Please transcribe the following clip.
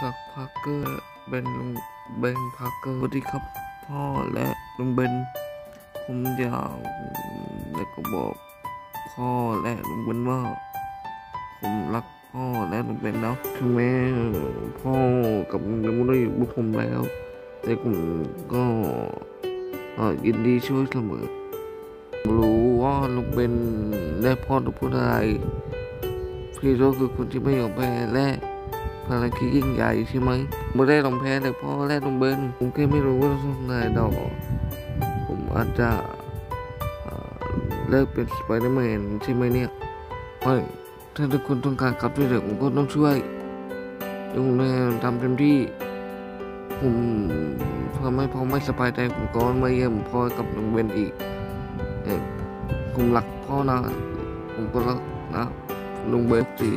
สักพักก็เป็นลุงเบนพักเกอร์สวัสดีครับพ่อและลุงเบนผมอยากแล้วก็บอกพ่อและลุงเบนว่า ผมรักพ่อและลุงเบนนะถึงแม้พ่อกับลุงเบนไม่ได้อยู่กับผมแล้ว แต่ผมก็ยินดีช่วยเสมอรู้ว่าลุงเบนและพ่อจะพูดอะไรพี่โรคือคนที่ไม่ยอมแพ้และ ภารกิจยิ่งใหญ่ใช่ไหมไม่ได้ลองแพ้แต่พ่อและลงเบนผมแค่ไม่รู้ว่าต้องทำไงดอก ผมอาจจะเลิกเป็นสไปเดอร์แมนใช่ไหมเนี่ยไม่ถ้าทุกคนต้องการขับช่วยเหลือผมก็ต้องช่วยลุงแม่ทำเต็มที่ ผมทำให้พ่อไม่สบายใจผมก็มาเยี่ยมพ่อกับลุงเบนอีกเออผมรักพ่อนะ ผมก็รักนะลุงเบนสิ